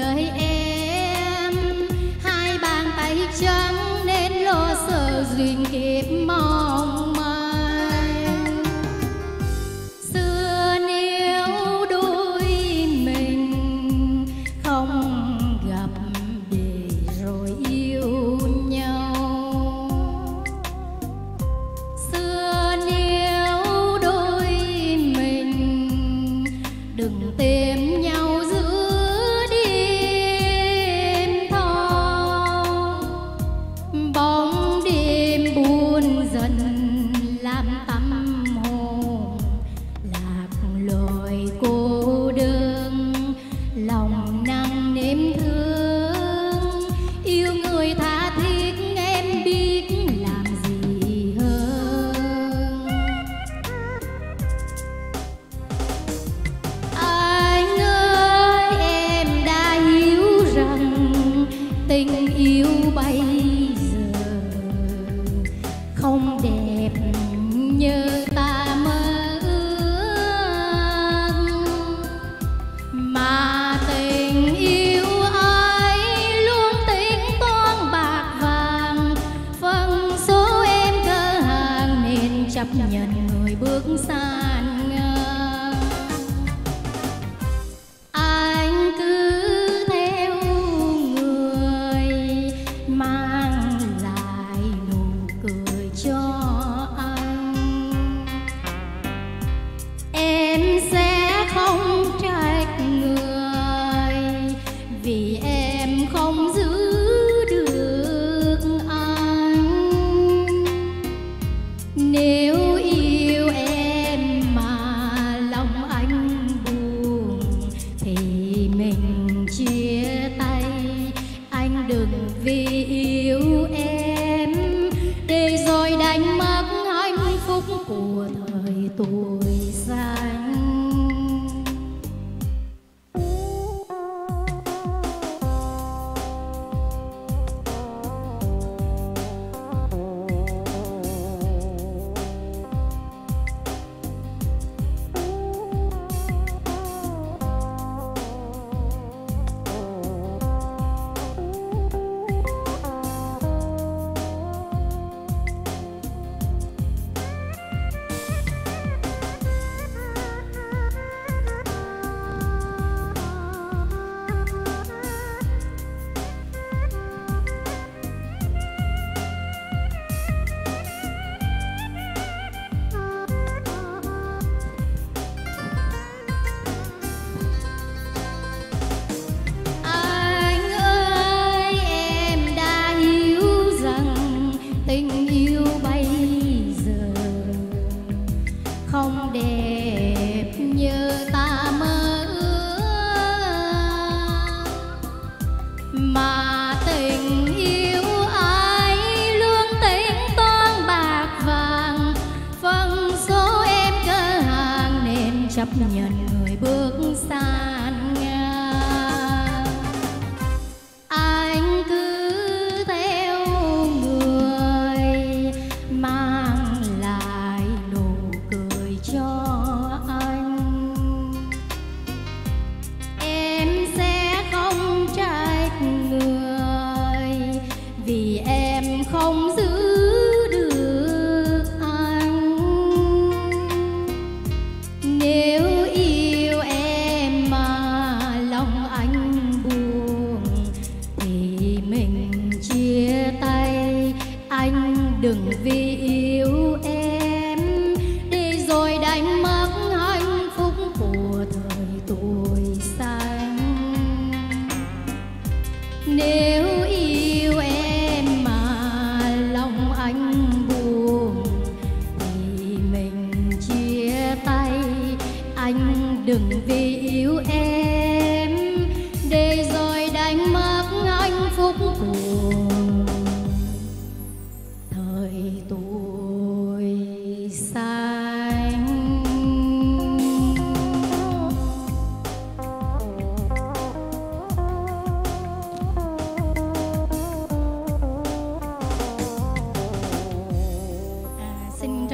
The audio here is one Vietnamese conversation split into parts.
đời em. trăm nghìn người bước xa. không đẹp như ta mơ ước. Mà tình yêu ai luôn tính toan bạc vàng, phân số em cơ hàng nên chấp nhận. vì yêu em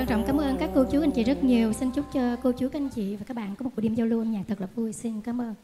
trân trọng. Cảm ơn các cô chú, anh chị rất nhiều. Xin chúc cho cô chú anh chị và các bạn có một buổi đêm giao lưu âm nhạc thật là vui. Xin cảm ơn.